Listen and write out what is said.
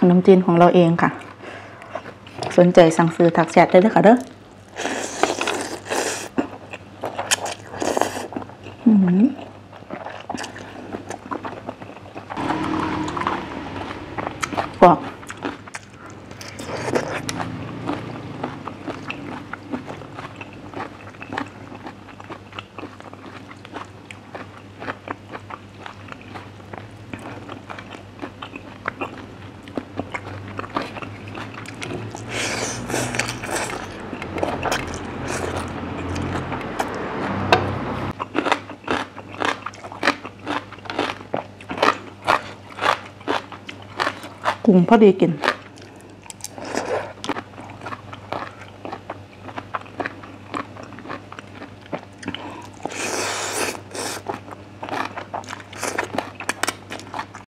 ขนมจีนของเราเองค่ะ สนใจสั่งซื้อถักแชทได้เลยค่ะเด้ออืม กุ้งพอดีกิน